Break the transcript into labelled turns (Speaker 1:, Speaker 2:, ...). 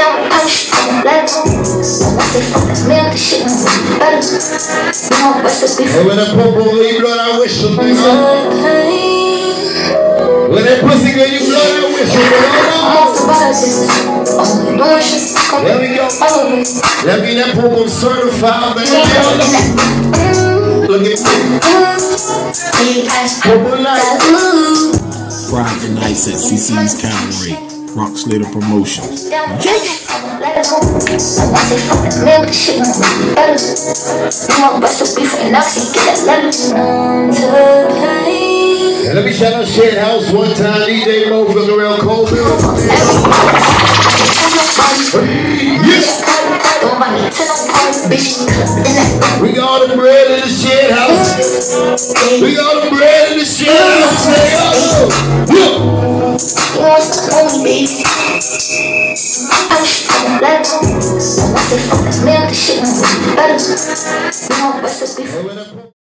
Speaker 1: down, punch, let the recipe
Speaker 2: And when I pump over you blood, I nigga.
Speaker 1: for.
Speaker 2: When that pussy girl, you blood, I
Speaker 1: the shit. Come
Speaker 2: There we go.
Speaker 1: follow me.
Speaker 2: That that certified, man. Look at me. on light.
Speaker 3: Friday nights at CC's Cabaret, Rock Slater Promotions.
Speaker 1: Down, let go. Once they fuck that man, the shit better. You know, recipe for Noxy, get that letter. Numb to pain.
Speaker 2: And let me shout out Shit House one time. DJ Mo looking around Colville. We got the bread in the shit house. We got the bread
Speaker 1: Let they fuck that man, the shit. Better. You